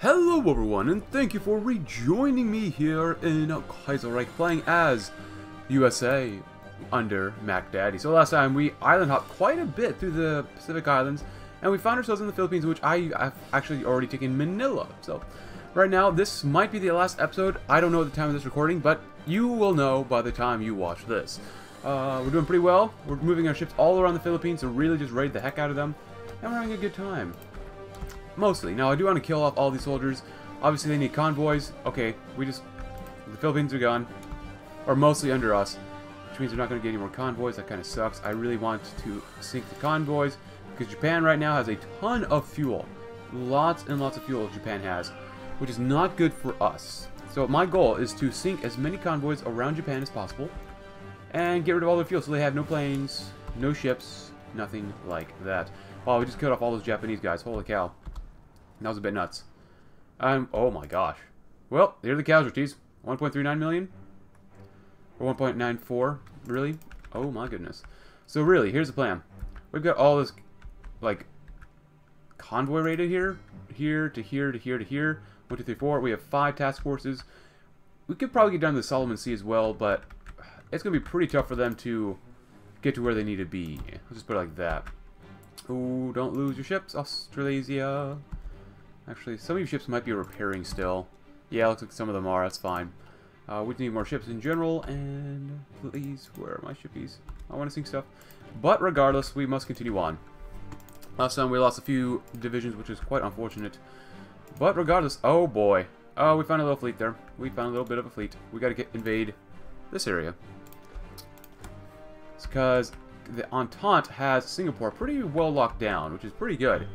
Hello everyone, and thank you for rejoining me here in Kaiserreich playing as USA under Mac Daddy. So last time we island hopped quite a bit through the Pacific Islands, and we found ourselves in the Philippines, which I, have actually already taken Manila. So right now, this might be the last episode. I don't know the time of this recording, but you will know by the time you watch this. Uh, we're doing pretty well. We're moving our ships all around the Philippines to really just raid the heck out of them, and we're having a good time. Mostly. Now, I do want to kill off all these soldiers. Obviously, they need convoys. Okay, we just... The Philippines are gone. Or mostly under us. Which means we're not going to get any more convoys. That kind of sucks. I really want to sink the convoys. Because Japan right now has a ton of fuel. Lots and lots of fuel Japan has. Which is not good for us. So my goal is to sink as many convoys around Japan as possible. And get rid of all their fuel so they have no planes, no ships, nothing like that. Wow, we just killed off all those Japanese guys. Holy cow. That was a bit nuts. Um, oh my gosh. Well, here are the casualties. 1.39 million? Or 1.94? Really? Oh my goodness. So really, here's the plan. We've got all this, like, convoy rated here. Here to here to here to here. 1, 2, 3, 4. We have five task forces. We could probably get down to the Solomon Sea as well, but it's going to be pretty tough for them to get to where they need to be. Let's just put it like that. Oh, don't lose your ships, Australasia. Actually, some of your ships might be repairing still. Yeah, looks like some of them are. That's fine. Uh, we need more ships in general, and please, where are my shippies? I want to sink stuff. But regardless, we must continue on. Last time we lost a few divisions, which is quite unfortunate. But regardless, oh boy. Oh, we found a little fleet there. We found a little bit of a fleet. We got to get invade this area. It's because the Entente has Singapore pretty well locked down, which is pretty good.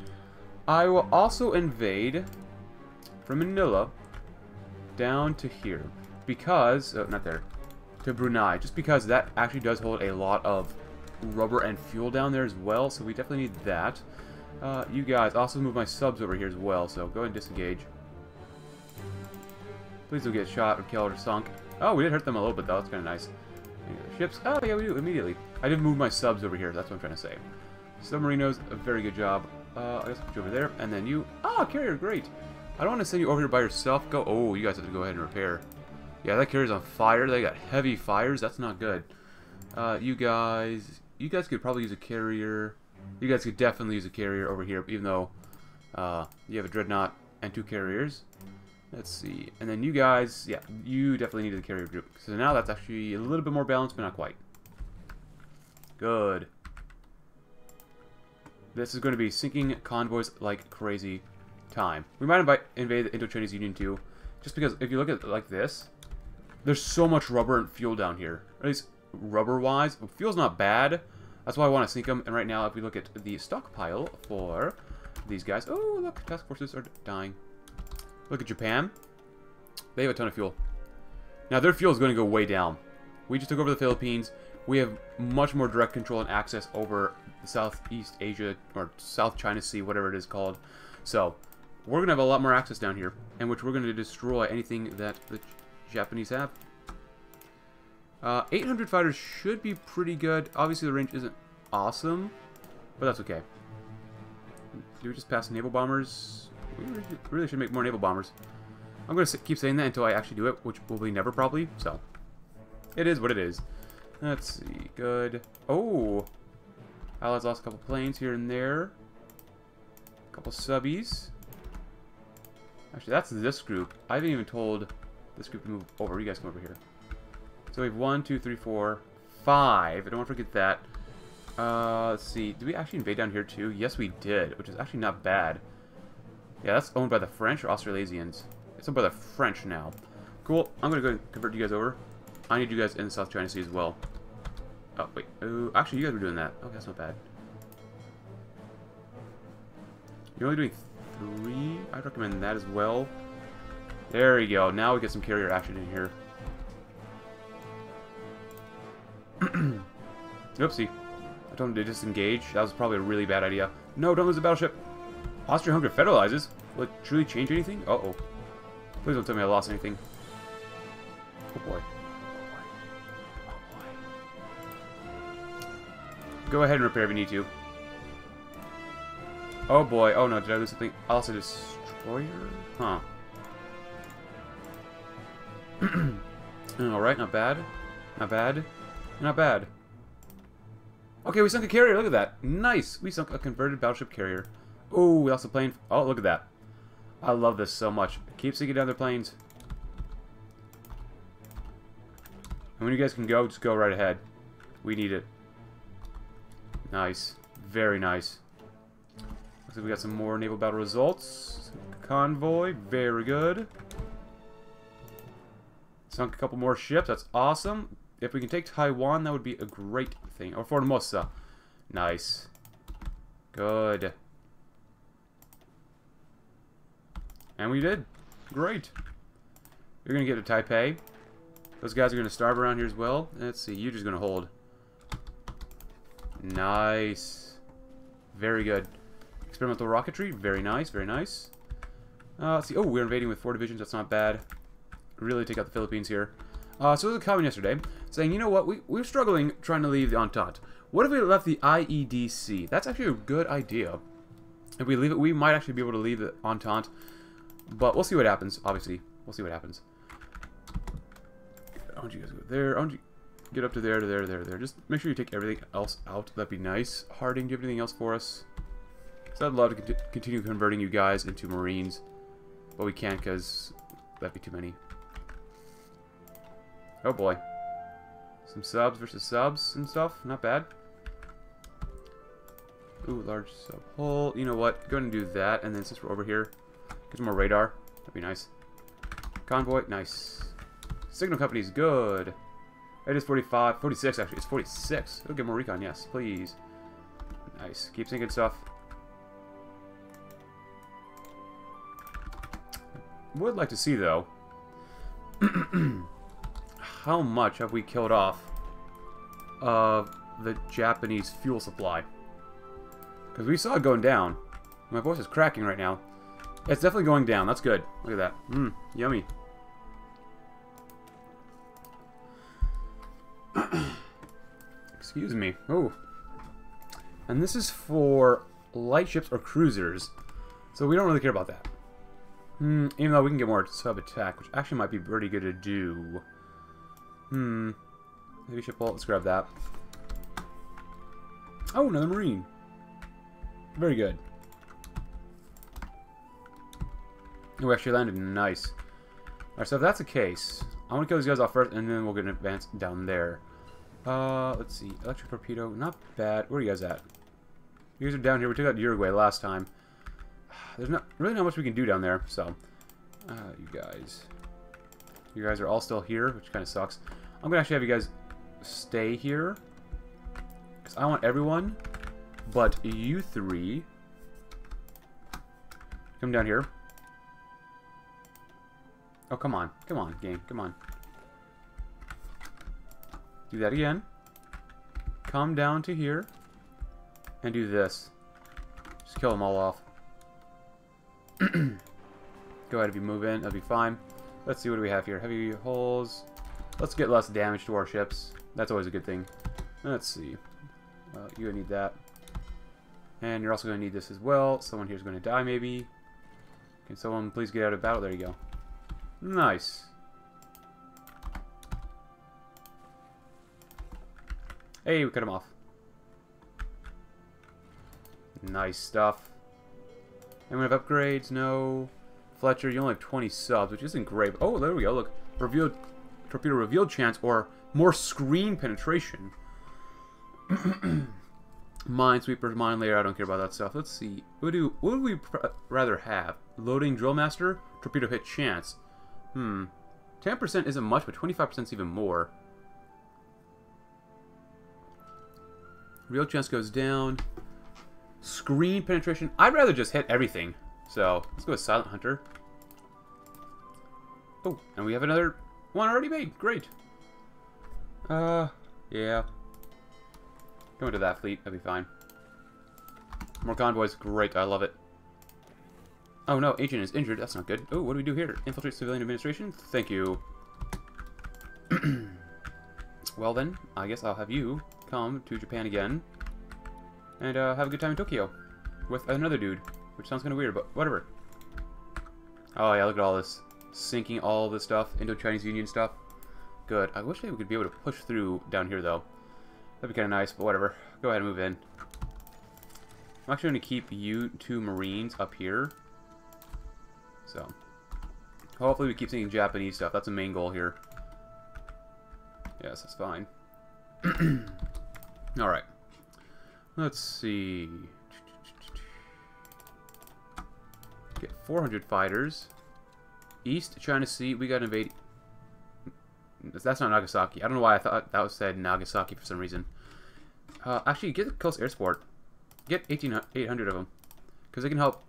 I will also invade from Manila down to here. Because, oh, not there, to Brunei. Just because that actually does hold a lot of rubber and fuel down there as well, so we definitely need that. Uh, you guys, also move my subs over here as well, so go ahead and disengage. Please don't get shot or killed or sunk. Oh, we did hurt them a little bit though, that's kind of nice. Ships, oh yeah, we do, immediately. I did move my subs over here, that's what I'm trying to say. Submarinos, a very good job. Uh, I guess I'll put you over there. And then you... Ah, carrier, great. I don't want to send you over here by yourself. Go... Oh, you guys have to go ahead and repair. Yeah, that carrier's on fire. They got heavy fires. That's not good. Uh, you guys... You guys could probably use a carrier. You guys could definitely use a carrier over here, even though uh, you have a dreadnought and two carriers. Let's see. And then you guys, yeah, you definitely need a carrier group. So now that's actually a little bit more balanced, but not quite. Good. This is going to be sinking convoys like crazy time. We might invite, invade the Indo-Chinese Union too, just because if you look at it like this, there's so much rubber and fuel down here. At least rubber-wise, fuel's not bad. That's why I want to sink them. And right now, if we look at the stockpile for these guys, oh look, task forces are dying. Look at Japan. They have a ton of fuel. Now their fuel is going to go way down. We just took over the Philippines. We have much more direct control and access over Southeast Asia or South China Sea, whatever it is called. So we're going to have a lot more access down here, in which we're going to destroy anything that the Japanese have. Uh, 800 fighters should be pretty good. Obviously, the range isn't awesome, but that's okay. Do we just pass naval bombers? We really should make more naval bombers. I'm going to keep saying that until I actually do it, which will be never probably, so. It is what it is. Let's see. Good. Oh, Allies lost a couple planes here and there. A couple subbies. Actually, that's this group. I haven't even told this group to move over. You guys come over here. So we have one, two, three, four, five. I don't want to forget that. Uh, let's see. Did we actually invade down here too? Yes, we did, which is actually not bad. Yeah, that's owned by the French or Australasians. It's owned by the French now. Cool. I'm going to go and convert you guys over. I need you guys in the South China Sea as well. Oh, wait. Oh, actually, you guys were doing that. Okay, that's not bad. You're only doing three? I'd recommend that as well. There we go. Now we get some carrier action in here. Oopsie. I told him to disengage. That was probably a really bad idea. No, don't lose the battleship. Austria-Hungary federalizes? Will it truly change anything? Uh-oh. Please don't tell me I lost anything. Oh boy. Go ahead and repair if you need to. Oh boy. Oh no, did I lose something? Also destroyer? Huh. Alright, not bad. Not bad. Not bad. Okay, we sunk a carrier. Look at that. Nice. We sunk a converted battleship carrier. Oh, we also plane. Oh, look at that. I love this so much. Keep sinking down their planes. And when you guys can go, just go right ahead. We need it. Nice. Very nice. Looks like we got some more naval battle results. Convoy. Very good. Sunk a couple more ships. That's awesome. If we can take Taiwan, that would be a great thing. Or Formosa. Nice. Good. And we did. Great. You're going to get to Taipei. Those guys are going to starve around here as well. Let's see. You're just going to hold. Nice. Very good. Experimental rocketry. Very nice. Very nice. Uh, let's see. Oh, we're invading with four divisions. That's not bad. Really take out the Philippines here. Uh, so there was a comment yesterday saying, you know what, we, we're struggling trying to leave the Entente. What if we left the IEDC? That's actually a good idea. If we leave it, we might actually be able to leave the Entente. But we'll see what happens, obviously. We'll see what happens. I want you guys to go there. I want you get up to there, to there, there, there. Just make sure you take everything else out. That'd be nice. Harding, do you have anything else for us? So I'd love to continue converting you guys into Marines. But we can't because that'd be too many. Oh boy. Some subs versus subs and stuff. Not bad. Ooh, large sub hull. You know what? Go and do that. And then since we're over here, get some more radar. That'd be nice. Convoy. Nice. Signal company's good. It is 45. 46, actually. It's 46. Go get more recon. Yes, please. Nice. Keep sinking stuff. Would like to see, though. how much have we killed off of the Japanese fuel supply? Because we saw it going down. My voice is cracking right now. It's definitely going down. That's good. Look at that. Mmm, yummy. Excuse me. Oh. And this is for light ships or cruisers. So we don't really care about that. Hmm, even though we can get more sub-attack, which actually might be pretty good to do. Hmm. Maybe should pull. Let's grab that. Oh, another marine. Very good. We actually landed nice. Alright, so if that's the case, I want to kill these guys off first, and then we'll get an advance down there. Uh, let's see. Electric torpedo, not bad. Where are you guys at? You guys are down here. We took out Uruguay last time. There's not really not much we can do down there, so. Uh, you guys. You guys are all still here, which kind of sucks. I'm going to actually have you guys stay here. Because I want everyone but you three. Come down here. Oh, come on. Come on, game. Come on. Do that again. Come down to here. And do this. Just kill them all off. Go ahead if you move in. That'll be fine. Let's see what do we have here. Heavy hulls. Let's get less damage to our ships. That's always a good thing. Let's see. Uh, you're going to need that. And you're also going to need this as well. Someone here's going to die, maybe. Can someone please get out of battle? There you go. Nice. Hey, we cut him off. Nice stuff. And we have upgrades? No. Fletcher, you only have 20 subs, which isn't great. Oh, there we go. Look. Revealed torpedo revealed chance or more screen penetration. Minesweeper, mine layer, I don't care about that stuff. Let's see. What do what would we rather have? Loading Drillmaster, torpedo hit chance. Hmm. 10% isn't much, but 25% is even more. Real chance goes down. Screen penetration. I'd rather just hit everything. So, let's go with Silent Hunter. Oh, and we have another one already made. Great. Uh, yeah. Go into that fleet. That'll be fine. More convoys. Great. I love it. Oh no, agent is injured. That's not good. Oh, what do we do here? Infiltrate civilian administration? Thank you. well then, I guess I'll have you come to Japan again. And uh, have a good time in Tokyo. with another dude, which sounds kind of weird, but whatever. Oh yeah, look at all this. Sinking all this stuff into Chinese Union stuff. Good. I wish we could be able to push through down here, though. That'd be kind of nice, but whatever. Go ahead and move in. I'm actually going to keep you two Marines up here. So, hopefully we keep seeing Japanese stuff. That's the main goal here. Yes, that's fine. Alright. Let's see. Get 400 fighters. East China Sea, we got to invade. That's not Nagasaki. I don't know why I thought that was said Nagasaki for some reason. Uh, actually, get the Close Air Support. Get 800 of them. Because they can help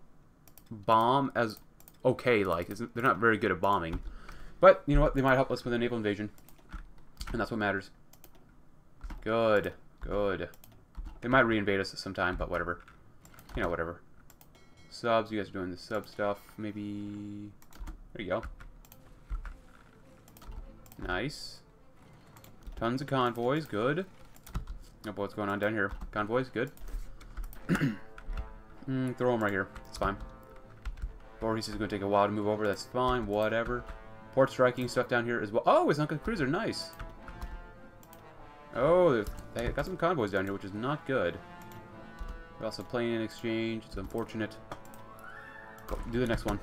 bomb as okay, like. They're not very good at bombing. But, you know what? They might help us with a naval invasion. And that's what matters. Good. Good. They might reinvade us at some time, but whatever. You know, whatever. Subs, you guys are doing the sub stuff. Maybe... There you go. Nice. Tons of convoys, good. Oh, what's going on down here? Convoys, good. mm, throw them right here. It's fine. Boris is going to take a while to move over. That's fine. Whatever. Port striking stuff down here as well. Oh, it's Uncle Cruiser. Nice. Oh, they got some convoys down here, which is not good. We're also playing in exchange. It's unfortunate. Go, do the next one.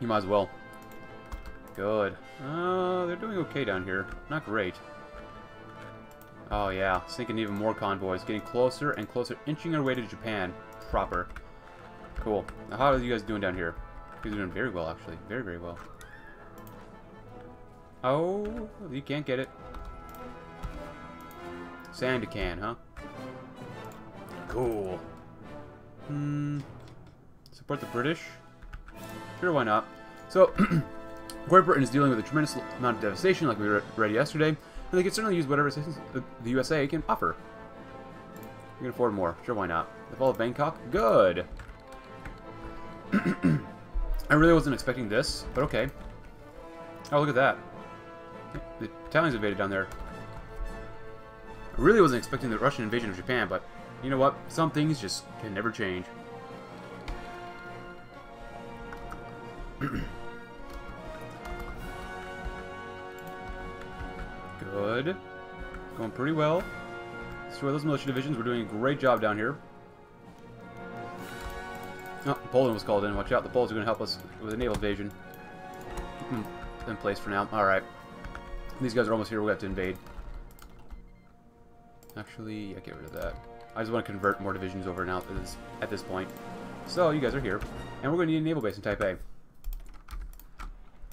You might as well. Good. Uh, they're doing okay down here. Not great. Oh yeah, sinking even more convoys. Getting closer and closer, inching our way to Japan. Proper. Cool. Now how are you guys doing down here? You're doing very well, actually. Very, very well. Oh, you can't get it. Sandakan, huh? Cool. Hmm. Support the British? Sure, why not? So, Great Britain is dealing with a tremendous amount of devastation, like we read yesterday, and they can certainly use whatever assistance the USA can offer. We can afford more. Sure, why not? The fall of Bangkok? Good! I really wasn't expecting this, but okay. Oh, look at that. The Italians invaded down there. Really wasn't expecting the Russian invasion of Japan, but you know what? Some things just can never change. Good. Going pretty well. Destroy those militia divisions. We're doing a great job down here. Oh, Poland was called in. Watch out. The Poles are going to help us with a naval invasion. Hmm. In place for now. Alright. These guys are almost here. we have to invade. Actually, yeah, get rid of that. I just want to convert more divisions over now at this, at this point. So, you guys are here. And we're going to need a naval base in Taipei.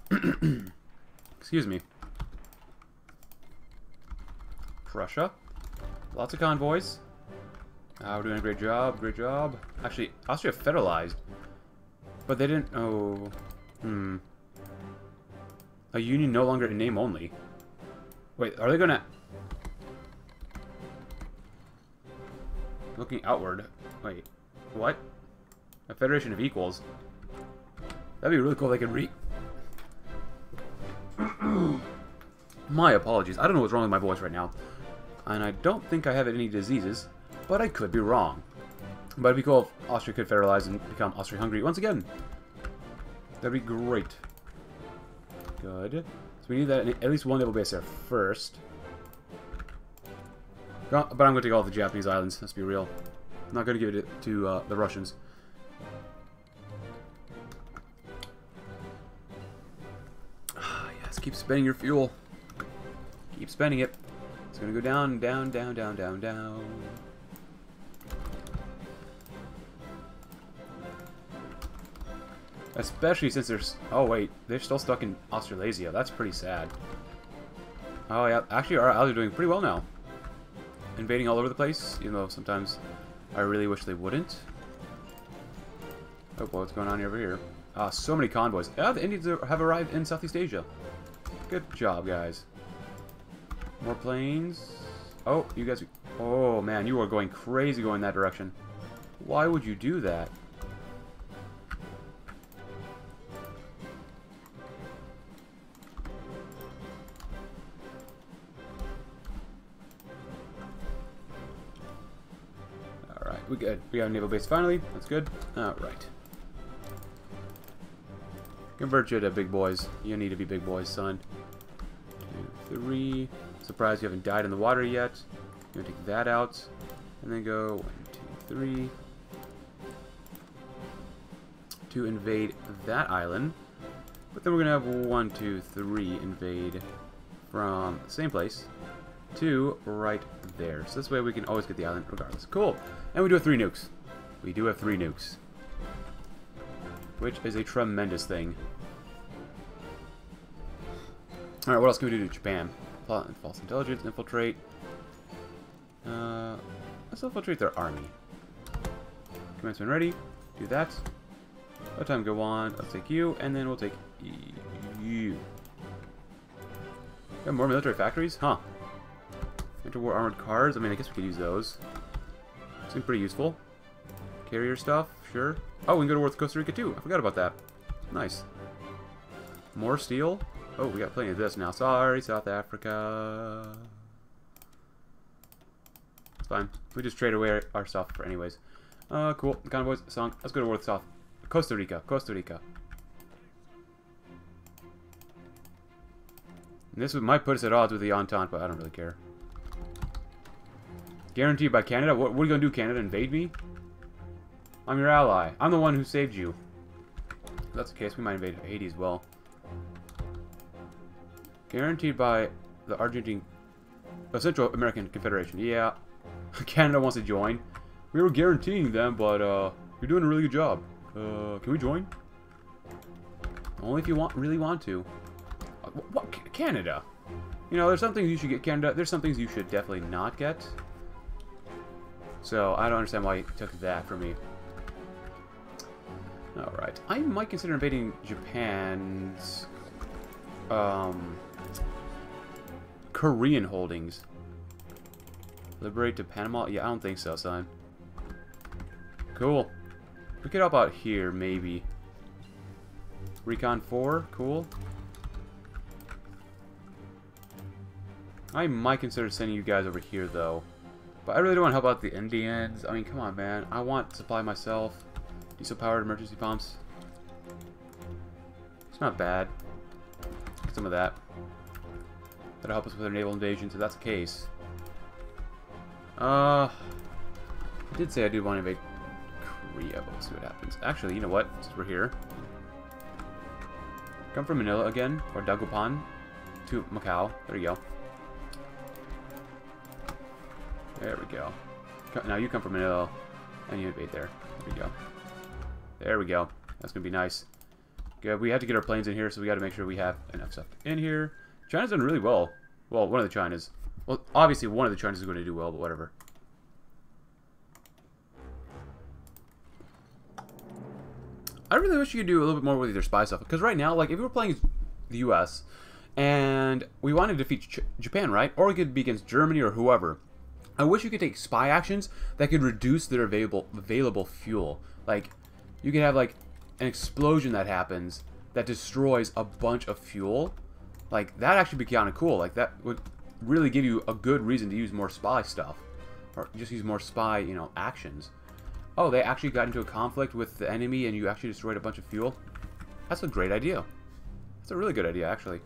Excuse me. Prussia. Lots of convoys. Uh, we're doing a great job, great job. Actually, Austria federalized. But they didn't... Oh... Hmm. A union no longer in name only. Wait, are they gonna... Looking outward. Wait, what? A federation of equals. That'd be really cool if they could re... My apologies. I don't know what's wrong with my voice right now and I don't think I have any diseases, but I could be wrong. But it'd be cool if Austria could federalize and become Austria-Hungary once again. That'd be great. Good. So we need that at least one naval base there first. But I'm going to take all the Japanese islands, let's be real. I'm not going to give it to uh, the Russians. Ah, yes, keep spending your fuel. Keep spending it. It's gonna go down, down, down, down, down, down. Especially since there's... Oh, wait. They're still stuck in Australasia. That's pretty sad. Oh, yeah. Actually, our allies are doing pretty well now. Invading all over the place, even though sometimes I really wish they wouldn't. Oh, boy, what's going on over here? Ah, so many convoys. Ah, the Indians have arrived in Southeast Asia. Good job, guys. More planes. Oh, you guys... Oh, man, you are going crazy going that direction. Why would you do that? We got we got a naval base finally. That's good. Alright. Convert you to big boys. You need to be big boys, son. Two, three. Surprised you haven't died in the water yet. You're gonna take that out. And then go one, two, three. To invade that island. But then we're gonna have one, two, three invade from the same place to right there. So this way we can always get the island regardless. Cool. And we do have three nukes. We do have three nukes. Which is a tremendous thing. Alright, what else can we do to Japan? Plot and false intelligence, infiltrate. Uh, let's infiltrate their army. Commencement ready. Do that. Let time go on. Let's take you, and then we'll take you. Got more military factories? Huh. Interwar armored cars? I mean, I guess we could use those. Seem pretty useful. Carrier stuff? Sure. Oh, we can go to war with Costa Rica too. I forgot about that. Nice. More steel? Oh, we got plenty of this now. Sorry, South Africa. It's fine. We just trade away our stuff for anyways. Uh, cool. Convoys sunk. Let's go to war with South. Costa Rica. Costa Rica. And this might put us at odds with the Entente, but I don't really care. Guaranteed by Canada? What, what are you going to do, Canada? Invade me? I'm your ally. I'm the one who saved you. If that's the case, we might invade Haiti as well. Guaranteed by the Argentine... The Central American Confederation. Yeah. Canada wants to join. We were guaranteeing them, but uh, you're doing a really good job. Uh, can we join? Only if you want, really want to. Uh, what, Canada? You know, there's some things you should get Canada. There's some things you should definitely not get. So, I don't understand why he took that from me. Alright. I might consider invading Japan's... Um... Korean holdings. Liberate to Panama? Yeah, I don't think so, son. Cool. We could help out here, maybe. Recon 4? Cool. I might consider sending you guys over here, though. But I really don't want to help out the Indians. I mean, come on, man. I want supply myself. Diesel-powered emergency pumps. It's not bad. Get some of that. That'll help us with our naval invasion, so that's the case. Uh, I did say I did want to invade Korea, but we'll see what happens. Actually, you know what? Since we're here. Come from Manila again, or Dagupan, to Macau. There you go. There we go. Now you come from Manila, and you invade there. There we go. There we go. That's to be nice. Good. We had to get our planes in here, so we got to make sure we have enough stuff in here. China's done really well. Well, one of the Chinas. Well, obviously one of the Chinas is going to do well, but whatever. I really wish you could do a little bit more with your spy stuff. Because right now, like, if we were playing the U.S., and we wanted to defeat Ch Japan, right? Or we could be against Germany or whoever. I wish you could take spy actions that could reduce their available available fuel. Like, you could have like an explosion that happens that destroys a bunch of fuel. Like, that actually be kind of cool. Like, that would really give you a good reason to use more spy stuff. Or just use more spy, you know, actions. Oh, they actually got into a conflict with the enemy and you actually destroyed a bunch of fuel? That's a great idea. That's a really good idea, actually.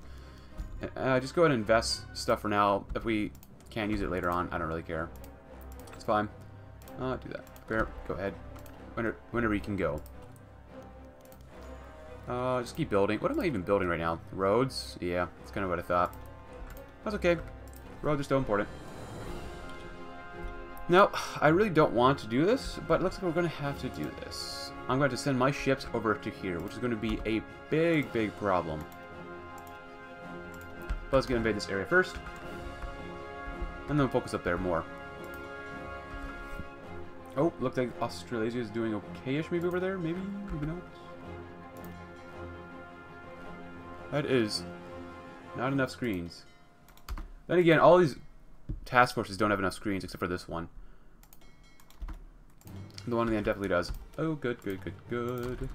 Uh, just go ahead and invest stuff for now. If we can use it later on, I don't really care. It's fine. Uh, do that. Prepare. Go ahead. Whenever, whenever you can go. Uh, just keep building. What am I even building right now? Roads? Yeah, that's kind of what I thought. That's okay. Roads are still important. Now, I really don't want to do this, but it looks like we're going to have to do this. I'm going to send my ships over to here, which is going to be a big, big problem. But let's get invade this area first. And then focus up there more. Oh, looks like Australasia is doing okay-ish maybe over there? Maybe? Maybe not? That is not enough screens. Then again, all these task forces don't have enough screens except for this one. The one in the end definitely does. Oh, good, good, good, good.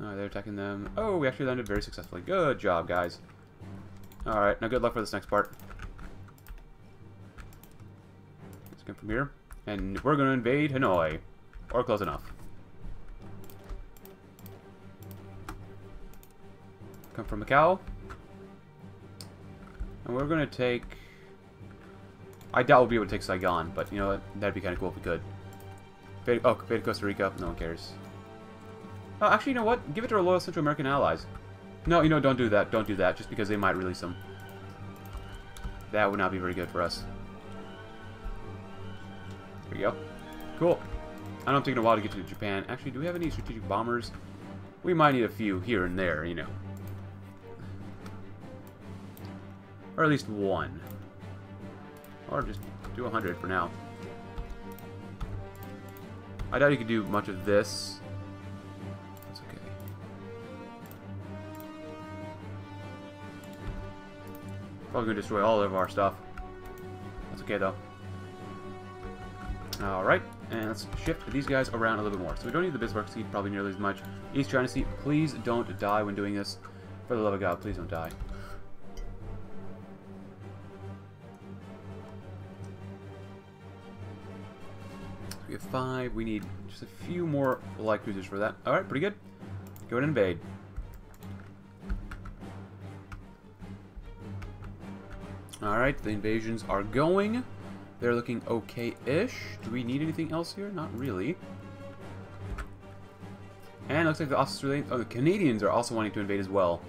Alright, they're attacking them. Oh, we actually landed very successfully. Good job, guys. Alright, now good luck for this next part. Let's come from here. And we're going to invade Hanoi. Or close enough. Come from Macau. And we're going to take... I doubt we'll be able to take Saigon, but you know what? That'd be kind of cool if we could. Oh, fade Costa Rica. No one cares. Oh, actually, you know what? Give it to our loyal Central American allies. No, you know, don't do that. Don't do that, just because they might release them. That would not be very good for us. There we go. Cool. I know I'm taking a while to get to Japan. Actually, do we have any strategic bombers? We might need a few here and there, you know. Or at least one. Or just do 100 for now. I doubt you could do much of this. Probably gonna destroy all of our stuff. That's okay though. Alright, and let's shift these guys around a little bit more. So we don't need the Bismarck Sea probably nearly as much. East China Sea, please don't die when doing this. For the love of God, please don't die. We have five. We need just a few more light cruisers for that. Alright, pretty good. Go and invade. Alright, the invasions are going. They're looking okay-ish. Do we need anything else here? Not really. And looks like the Australians, oh, the Canadians are also wanting to invade as well.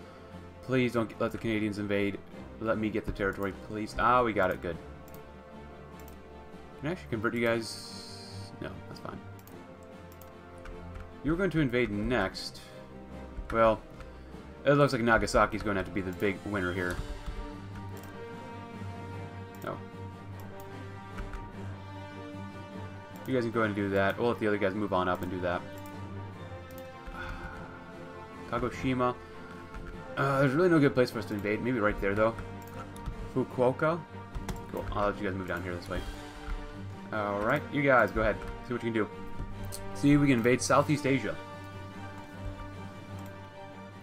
Please don't let the Canadians invade. Let me get the territory, please. Ah, we got it. Good. Can I actually convert you guys? No, that's fine. You're going to invade next. Well, it looks like Nagasaki's going to have to be the big winner here. You guys can go ahead and do that. We'll let the other guys move on up and do that. Kagoshima. Uh, there's really no good place for us to invade. Maybe right there, though. Fukuoka. Cool. I'll let you guys move down here this way. Alright, you guys, go ahead. See what you can do. See if we can invade Southeast Asia.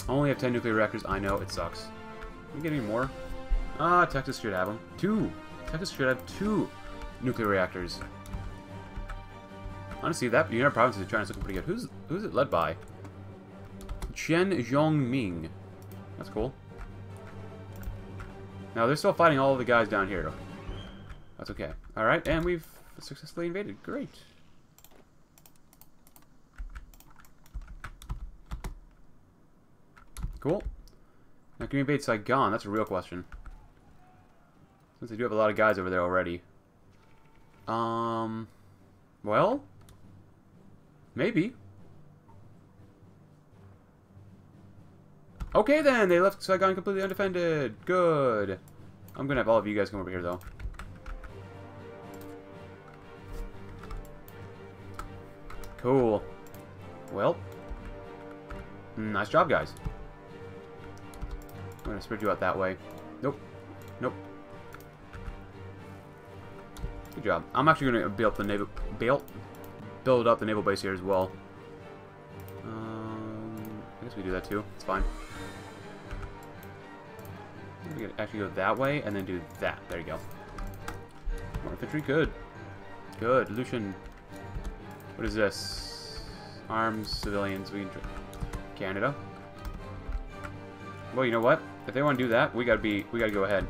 Only have 10 nuclear reactors. I know, it sucks. Can we get any more? Ah, Texas should have them. Two. Texas should have two nuclear reactors. Honestly, that United Provinces of China is looking pretty good. Who's who's it led by? Chen Jiongming. That's cool. Now, they're still fighting all the guys down here. That's okay. Alright, and we've successfully invaded. Great. Cool. Now, can we invade Saigon? That's a real question. Since they do have a lot of guys over there already. Um, well, maybe. Okay then, they left Saigon completely undefended. Good. I'm gonna have all of you guys come over here though. Cool. Well. Nice job, guys. I'm gonna spread you out that way. Nope. Nope. Good job. I'm actually gonna build the naval build build up the naval base here as well. Um, I guess we do that too. It's fine. We could actually go that way and then do that. There you go. More infantry. Good. Good. Lucian. What is this? Arms, civilians. We can. Canada. Well, you know what? If they want to do that, we gotta be. We gotta go ahead.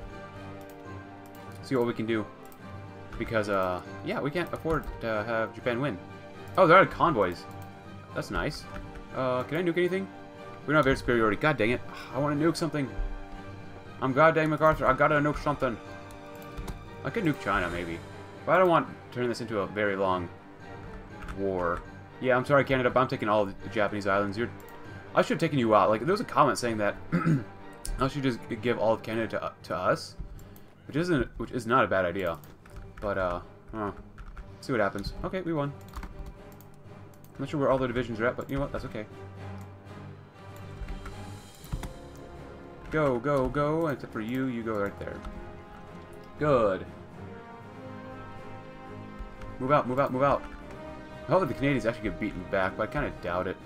See what we can do. Because, uh, yeah, we can't afford to have Japan win. Oh, they're out of convoys. That's nice. Uh, can I nuke anything? We don't have air superiority. God dang it. I want to nuke something. I'm goddamn MacArthur. I gotta nuke something. I could nuke China, maybe. But I don't want to turn this into a very long war. Yeah, I'm sorry, Canada, but I'm taking all the Japanese islands. You're... I should have taken you out. Like, there was a comment saying that I should just give all of Canada to, to us. Which isn't, which is not a bad idea. But, uh, huh. see what happens. Okay, we won. I'm not sure where all the divisions are at, but you know what? That's okay. Go, go, go. Except for you, you go right there. Good. Move out, move out, move out. I hope that the Canadians actually get beaten back, but I kind of doubt it.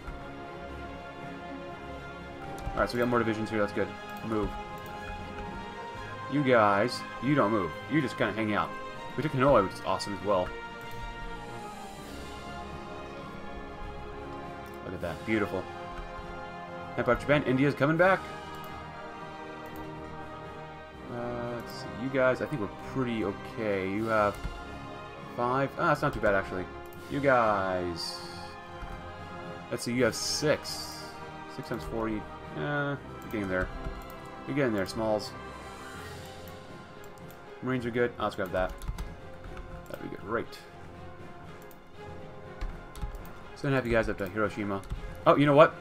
Alright, so we got more divisions here. That's good. Move. You guys, you don't move. You just kind of hang out. We took Hanoi, which is awesome as well. At that. Beautiful. Empire of Japan, India's coming back. Uh, let's see. You guys, I think we're pretty okay. You have five. Ah, that's not too bad, actually. You guys. Let's see, you have six. Six times 40. Eh, you're getting there. You're getting there, Smalls. Marines are good. Oh, let's grab that. That'd be good. great. So gonna have you guys up to Hiroshima. Oh, you know what?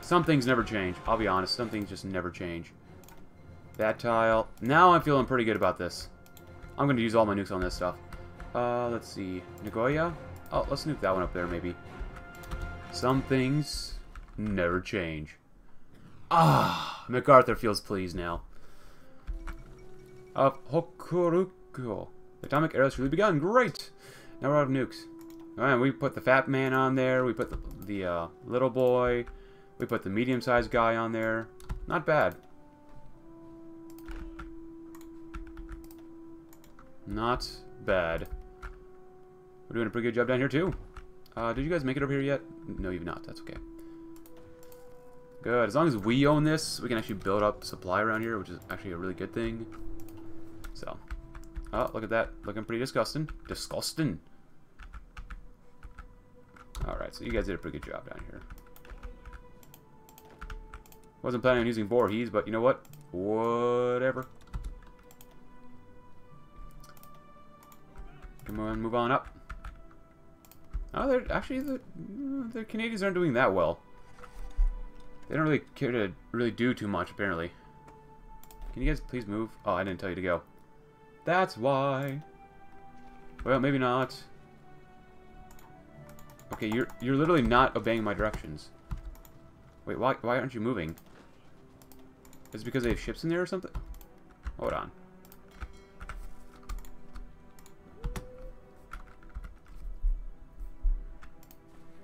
Some things never change. I'll be honest. Some things just never change. That tile. Now I'm feeling pretty good about this. I'm to use all my nukes on this stuff. Uh, let's see. Nagoya? Oh, let's nuke that one up there, maybe. Some things never change. Ah, MacArthur feels pleased now. Uh, Hokuriku. The atomic era's really begun. Great! Now we're out of nukes. Alright, we put the fat man on there. We put the, the uh, little boy. We put the medium-sized guy on there. Not bad. Not bad. We're doing a pretty good job down here, too. Uh, did you guys make it over here yet? No, you've not. That's okay. Good. As long as we own this, we can actually build up supply around here, which is actually a really good thing. So. Oh, look at that. Looking pretty disgusting. Disgusting. Alright, so you guys did a pretty good job down here. Wasn't planning on using Voorhees, but you know what? Whatever. Come on, move on up. Oh, they're actually the mm, the Canadians aren't doing that well. They don't really care to really do too much, apparently. Can you guys please move? Oh, I didn't tell you to go. That's why. Well, maybe not. Okay, you're you're literally not obeying my directions. Wait, why why aren't you moving? Is it because they have ships in there or something? Hold on.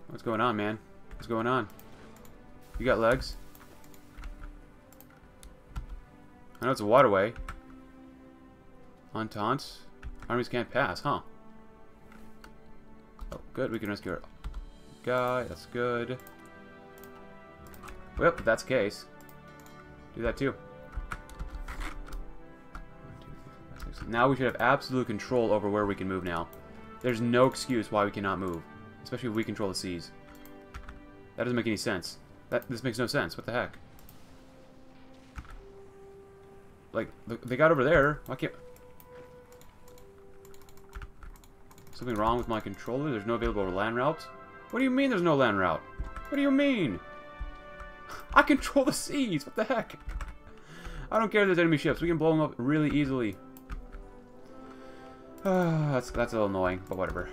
What's going on, man? What's going on? You got legs? I know it's a waterway. Entente. Armies can't pass, huh? Oh, good. We can rescue our guy. That's good. Well, that's case. Do that too. Now we should have absolute control over where we can move now. There's no excuse why we cannot move. Especially if we control the seas. That doesn't make any sense. That This makes no sense. What the heck? Like, they got over there. Why can't... Something wrong with my controller? There's no available land route? What do you mean there's no land route? What do you mean? I control the seas! What the heck? I don't care if there's enemy ships. We can blow them up really easily. that's, that's a little annoying, but whatever.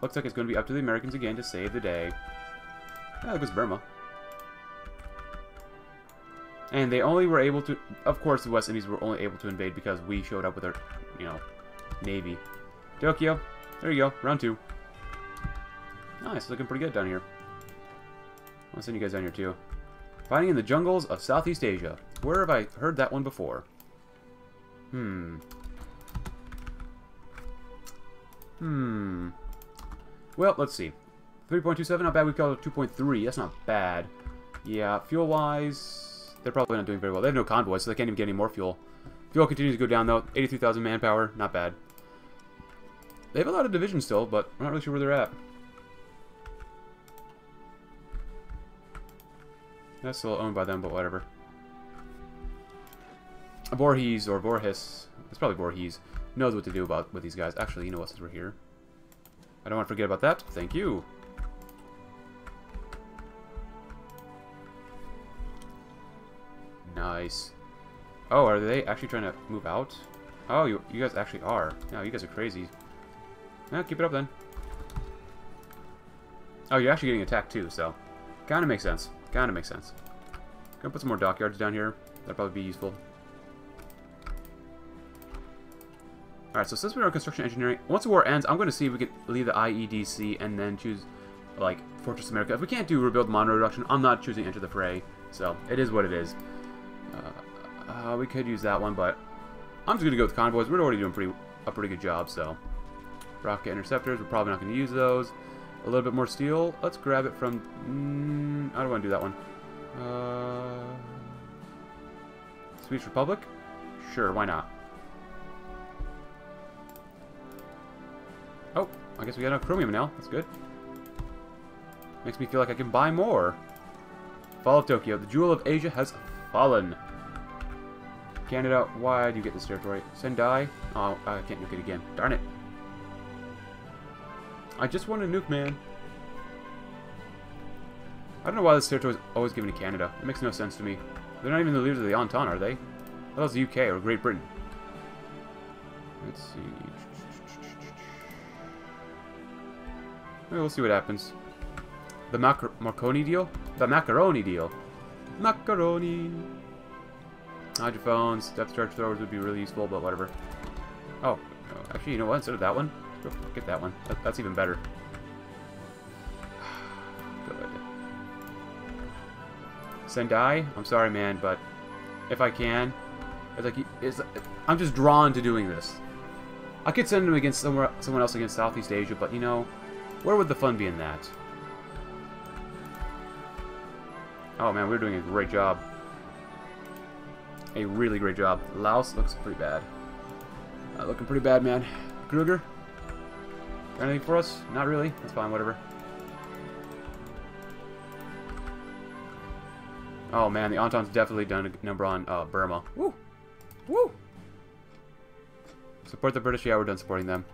Looks like it's going to be up to the Americans again to save the day. Yeah, it goes Burma. And they only were able to... Of course, the West Indies were only able to invade because we showed up with our, you know, navy. Tokyo. There you go. Round two. Nice. Looking pretty good down here. I'll send you guys down here, too. Fighting in the jungles of Southeast Asia. Where have I heard that one before? Hmm. Hmm. Well, let's see. 3.27, not bad. We've got 2.3. That's not bad. Yeah, fuel-wise, they're probably not doing very well. They have no convoys, so they can't even get any more fuel. Fuel continues to go down, though. 83,000 manpower. Not bad. They have a lot of divisions still, but I'm not really sure where they're at. That's still owned by them, but whatever. Voorhees, or Voorhis, it's probably Voorhees, knows what to do about with these guys. Actually, you know what, since we're here. I don't want to forget about that. Thank you. Nice. Oh, are they actually trying to move out? Oh, you, you guys actually are. No, you guys are crazy. Yeah, keep it up then. Oh, you're actually getting attacked too, so... Kind of makes sense. Kind of makes sense. Gonna put some more dockyards down here. That'll probably be useful. Alright, so since we're on construction engineering, once the war ends, I'm going to see if we can leave the IEDC and then choose, like, Fortress America. If we can't do rebuild mono reduction, I'm not choosing Enter the Fray. So, it is what it is. Uh, uh, we could use that one, but I'm just going to go with convoys. We're already doing pretty a pretty good job, so. Rocket interceptors, we're probably not going to use those. A little bit more steel. Let's grab it from... Mm, I don't want to do that one. Uh, Swedish Republic? Sure, why not? Oh, I guess we got enough chromium now. That's good. Makes me feel like I can buy more. Fall of Tokyo. The jewel of Asia has fallen. Canada, why do you get this territory? Sendai? Oh, I can't nuke it again. Darn it. I just want a nuke, man. I don't know why this territory is always given to Canada. It makes no sense to me. They're not even the leaders of the Entente, are they? That was the UK or Great Britain. Let's see. we'll see what happens. The macar Marconi deal? The macaroni deal. Macaroni. Hydrophones, depth charge throwers would be really useful, but whatever. Oh, actually, you know what? Instead of that one, get that one. That, that's even better. Good. Sendai, I'm sorry, man, but if I can, it's like it's, I'm just drawn to doing this. I could send him against somewhere, someone else against Southeast Asia, but you know, where would the fun be in that? Oh man, we're doing a great job. A really great job. Laos looks pretty bad. Uh, looking pretty bad, man. Kruger? Anything for us? Not really. That's fine, whatever. Oh man, the Entente's definitely done a number on uh, Burma. Woo! Woo! Support the British? Yeah, we're done supporting them.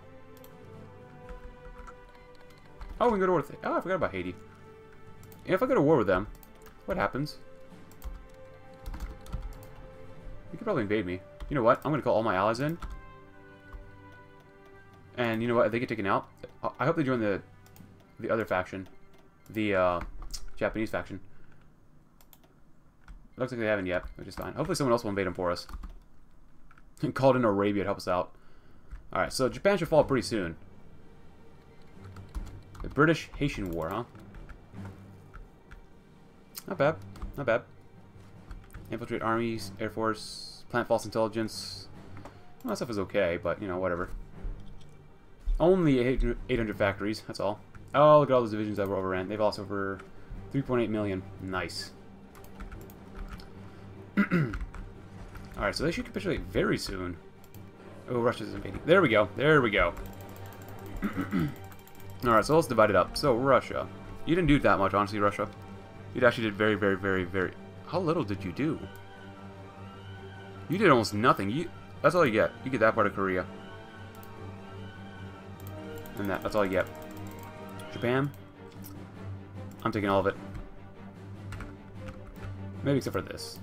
Oh, we can go to war with... Oh, I forgot about Haiti. if I go to war with them, what happens? You could probably invade me. You know what? I'm going to call all my allies in. And you know what? If they get taken out, I hope they join the the other faction. The uh, Japanese faction. Looks like they haven't yet, which is fine. Hopefully someone else will invade them for us. And called in Arabia to help us out. Alright, so Japan should fall pretty soon. The British-Haitian War, huh? Not bad. Not bad. Infiltrate armies, air force, plant false intelligence. Well, that stuff is okay, but, you know, whatever. Only 800 factories, that's all. Oh, look at all those divisions that were overran. They've lost over 3.8 million. Nice. Alright, so they should capitulate very soon. Oh, Russia's invading. There we go. There we go. Alright, so let's divide it up. So, Russia. You didn't do that much, honestly, Russia. You actually did very, very, very, very... How little did you do? You did almost nothing. You That's all you get. You get that part of Korea. And that, that's all you get. Japan? I'm taking all of it. Maybe except for this.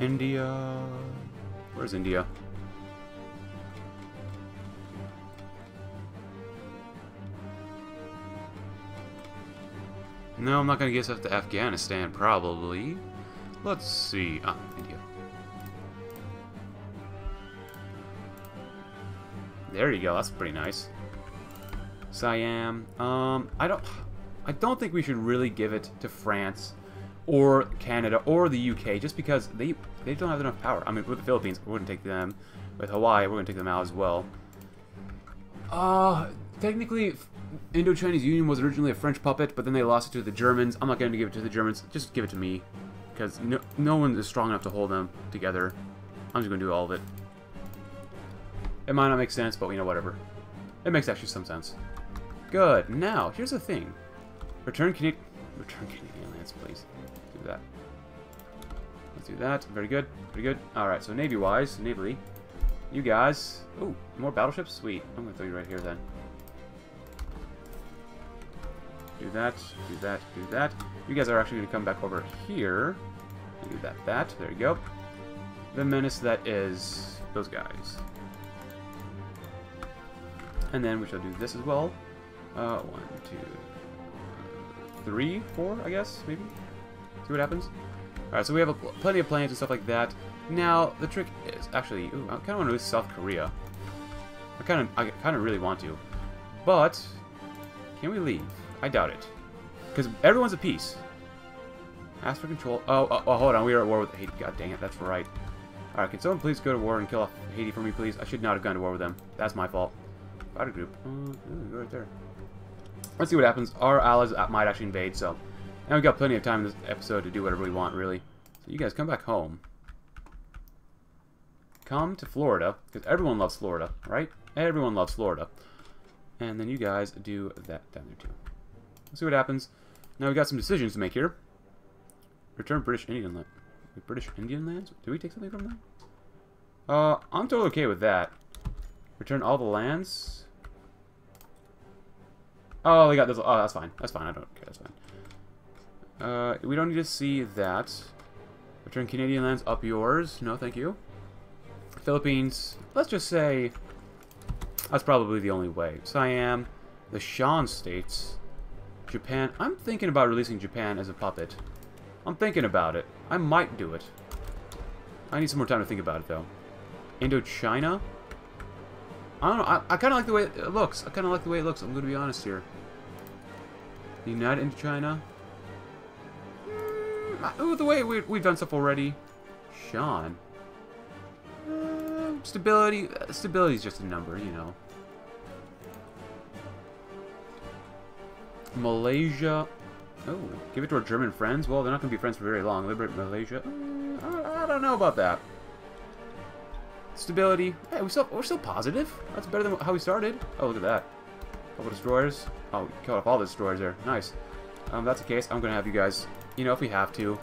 India... Where's India? No, I'm not going to get us to Afghanistan, probably. Let's see. Ah, India. There you go. That's pretty nice. Siam. Um, I don't... I don't think we should really give it to France or Canada or the UK just because they they don't have enough power. I mean, with the Philippines, we wouldn't take them. With Hawaii, we're going to take them out as well. Uh, technically, Indo-Chinese Union was originally a French puppet, but then they lost it to the Germans. I'm not going to give it to the Germans. Just give it to me. Because no, no one is strong enough to hold them together. I'm just going to do all of it. It might not make sense, but you know, whatever. It makes actually some sense. Good. Now, here's the thing. Return Canadian... Return Canadian lands, please. Do that. Let's do that. Very good. Pretty good. Alright, so Navy-wise, Navy, you guys... Ooh, more battleships? Sweet. I'm to throw you right here, then. do that, do that, do that. You guys are actually to come back over here. Do that, that. There you go. The menace that is those guys. And then we shall do this as well. Uh, one, two, three, four, I guess, maybe? See what happens? Alright, so we have a, plenty of plans and stuff like that. Now, the trick is, actually, ooh, I kind of want to do South Korea. I kind of, I kind of really want to. But, can we leave? I doubt it. Because everyone's at peace. Ask for control. Oh, oh, oh, hold on. We are at war with Haiti. God dang it. That's right. Alright, can someone please go to war and kill off Haiti for me, please. I should not have gone to war with them. That's my fault. Fighter group. Uh, ooh, right there. Let's see what happens. Our allies might actually invade, so... And we've got plenty of time in this episode to do whatever we want, really. So you guys come back home. Come to Florida, because everyone loves Florida, right? Everyone loves Florida. And then you guys do that down there, too. Let's see what happens. Now we got some decisions to make here. Return British Indian land. British Indian lands? Did we take something from them? Uh, I'm totally okay with that. Return all the lands. Oh, we got this. Oh, that's fine. That's fine. I don't care. That's fine. Uh, we don't need to see that. Return Canadian lands up yours. No, thank you. Philippines. Let's just say that's probably the only way. Siam, the Shan states, Japan. I'm thinking about releasing Japan as a puppet. I'm thinking about it. I might do it. I need some more time to think about it, though. Indochina? I don't know. I, I kind of like the way it looks. I kind of like the way it looks. I'm going to be honest here. United Indochina? Mm, ooh, the way we, we've done stuff already. Shan. Uh, stability. Uh, stability is just a number, you know. Malaysia. Oh, give it to our German friends? Well, they're not going to be friends for very long. Liberate Malaysia? Uh, I, I, don't know about that. Stability. Hey, we still, we're still positive. That's better than how we started. Oh, look at that. Couple destroyers. Oh, we killed off all the destroyers there. Nice. Um, that's the case. I'm going to have you guys, you know, if we have to,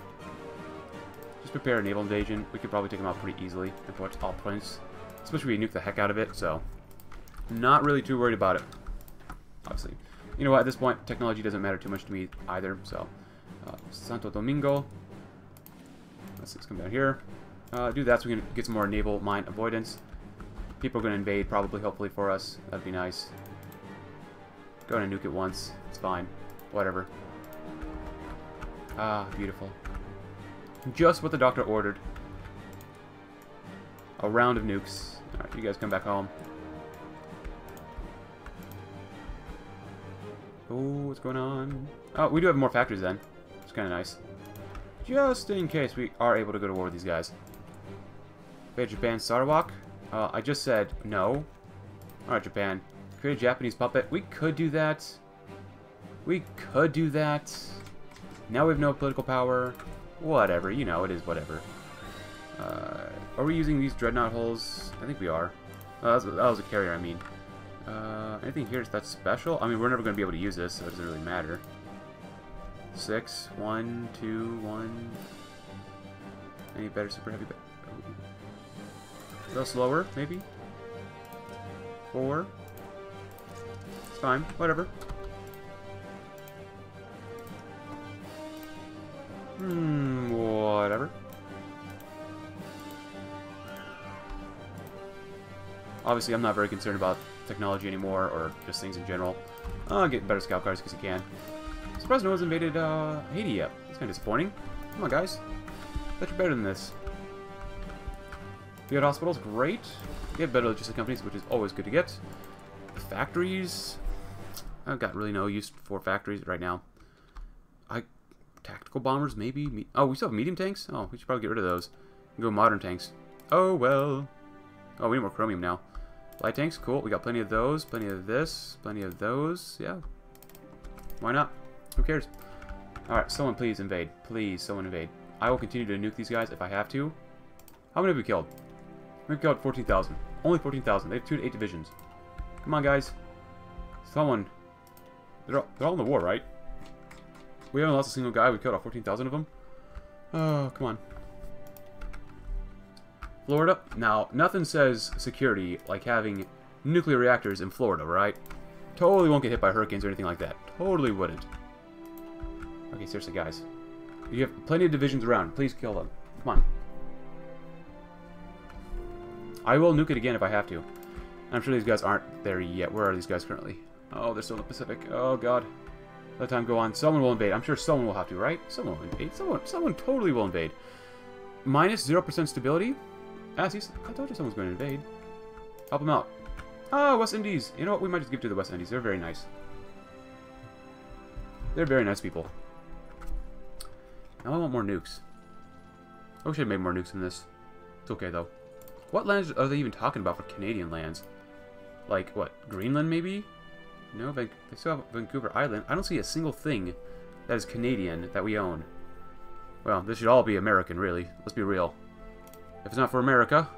just prepare a naval invasion. We could probably take them out pretty easily And at all points. Especially if we nuke the heck out of it, so not really too worried about it. Obviously you know what, at this point, technology doesn't matter too much to me either, so. Uh, Santo Domingo. Let's just come down here. Uh, do that so we can get some more naval mine avoidance. People are going to invade, probably, hopefully, for us. That'd be nice. Go and nuke it once. It's fine. Whatever. Ah, beautiful. Just what the doctor ordered. A round of nukes. Alright, you guys come back home. Oh, what's going on? Oh, we do have more factories then. It's kind of nice. Just in case we are able to go to war with these guys. Okay, Japan, Sarawak. Uh, I just said no. Alright, Japan. Create a Japanese puppet. We could do that. We could do that. Now we have no political power. Whatever, you know, it is whatever. Uh, are we using these dreadnought hulls? I think we are. Oh, that, was, that was a carrier, I mean. Uh, anything here that's special? I mean, we're never going to be able to use this, so it doesn't really matter. Six, one, two, one. Any better super heavy? Little slower, maybe? Four. It's fine, whatever. Hmm, whatever. Obviously, I'm not very concerned about technology anymore, or just things in general. Uh, get better scout cars because you can. Surprised no one's invaded uh, Haiti yet. It's kind of disappointing. Come on, guys. Bet you're better than this. Field hospitals, great. Get better logistic companies, which is always good to get. Factories, I've got really no use for factories right now. I tactical bombers, maybe. Oh, we still have medium tanks. Oh, we should probably get rid of those. Go modern tanks. Oh well. Oh, we need more chromium now. Light tanks, cool. We got plenty of those, plenty of this, plenty of those. Yeah. Why not? Who cares? Alright, someone please invade. Please, someone invade. I will continue to nuke these guys if I have to. How many have we killed? We've killed 14,000. Only 14,000. They have two to eight divisions. Come on, guys. Someone. They're all, they're all in the war, right? We haven't lost a single guy. We killed all 14,000 of them. Oh, come on. Florida? Now, nothing says security like having nuclear reactors in Florida, right? Totally won't get hit by hurricanes or anything like that. Totally wouldn't. Okay, seriously, guys. You have plenty of divisions around. Please kill them. Come on. I will nuke it again if I have to. I'm sure these guys aren't there yet. Where are these guys currently? Oh, they're still in the Pacific. Oh, God. Let time go on. Someone will invade. I'm sure someone will have to, right? Someone will invade. Someone, someone totally will invade. Minus 0% stability? Ah, see, I told you someone's going to invade. Help them out. Ah, West Indies. You know what? We might just give to the West Indies. They're very nice. They're very nice people. Now I want more nukes. I wish I made more nukes than this. It's okay, though. What lands are they even talking about for Canadian lands? Like, what, Greenland maybe? No, Van they still have Vancouver Island. I don't see a single thing that is Canadian that we own. Well, this should all be American, really. Let's be real. If it's not for America,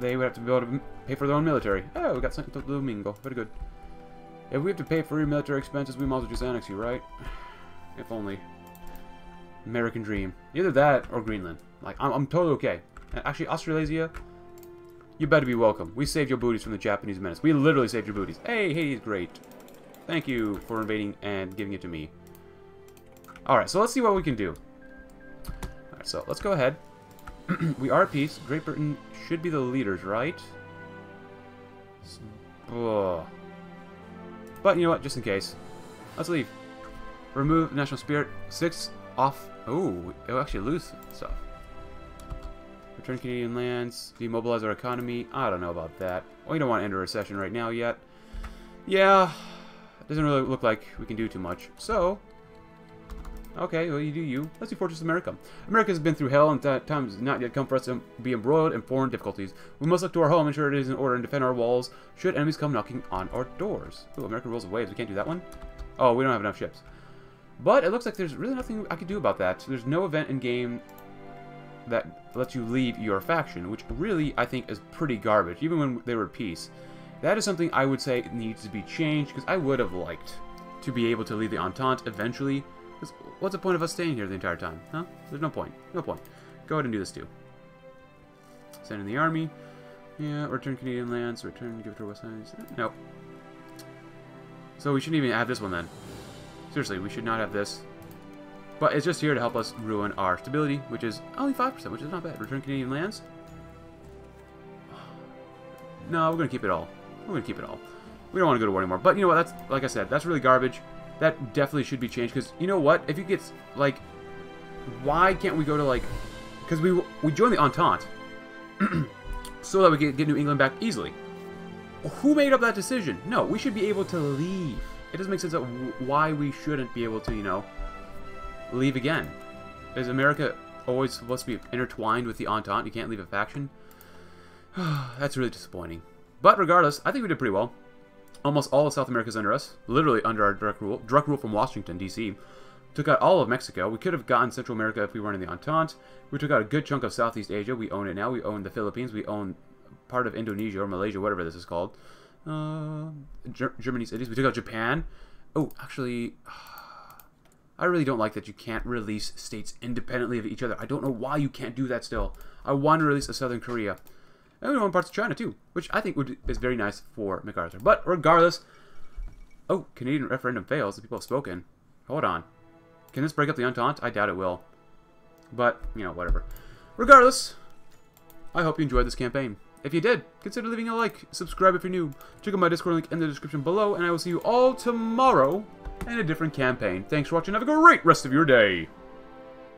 they would have to be able to pay for their own military. Oh, we got Santo Domingo. Very good. If we have to pay for your military expenses, we might as well just annex you, right? If only. American dream. Either that or Greenland. Like, I'm, I'm totally okay. And actually, Australasia, you better be welcome. We saved your booties from the Japanese menace. We literally saved your booties. Hey, Haiti, great. Thank you for invading and giving it to me. Alright, so let's see what we can do. Alright, so let's go ahead. we are at peace. Great Britain should be the leaders, right? But you know what, just in case. Let's leave. Remove National Spirit. Six off. Oh, it'll actually lose stuff. Return Canadian lands. Demobilize our economy. I don't know about that. We don't want to enter a recession right now yet. Yeah, it doesn't really look like we can do too much. So, Okay, well, you do you. Let's do Fortress America. America has been through hell, and time has not yet come for us to be embroiled in foreign difficulties. We must look to our home, ensure it is in order, and defend our walls should enemies come knocking on our doors. Ooh, American Rules of Waves. We can't do that one? Oh, we don't have enough ships. But it looks like there's really nothing I can do about that. There's no event in-game that lets you leave your faction, which really, I think, is pretty garbage, even when they were peace. That is something I would say needs to be changed, because I would have liked to be able to leave the Entente eventually, what's the point of us staying here the entire time? Huh? There's no point. No point. Go ahead and do this too. Send in the army. Yeah, return Canadian lands. Return, give it to West Side. Nope. So we shouldn't even have this one then. Seriously, we should not have this. But it's just here to help us ruin our stability, which is only 5%, which is not bad. Return Canadian lands. No, we're going to keep it all. We're going to keep it all. We don't want to go to war anymore. But you know what? That's Like I said, that's really garbage. That definitely should be changed, because you know what? If you get, like, why can't we go to, like, because we, we joined the Entente so that we can get New England back easily. Who made up that decision? No, we should be able to leave. It doesn't make sense why we shouldn't be able to, you know, leave again. Is America always supposed to be intertwined with the Entente? You can't leave a faction? That's really disappointing. But regardless, I think we did pretty well. Almost all of South America is under us, literally under our direct rule. Direct rule from Washington, D.C. Took out all of Mexico. We could have gotten Central America if we weren't in the Entente. We took out a good chunk of Southeast Asia. We own it now. We own the Philippines. We own part of Indonesia or Malaysia, whatever this is called. Uh, Ger Germany cities. We took out Japan. Oh, actually, I really don't like that you can't release states independently of each other. I don't know why you can't do that still. I want to release a Southern Korea. And we want parts of China too, which I think would, is very nice for MacArthur. But regardless, oh, Canadian referendum fails. The people have spoken. Hold on. Can this break up the Entente? I doubt it will. But, you know, whatever. Regardless, I hope you enjoyed this campaign. If you did, consider leaving a like, subscribe if you're new, check out my Discord link in the description below, and I will see you all tomorrow in a different campaign. Thanks for watching, have a great rest of your day!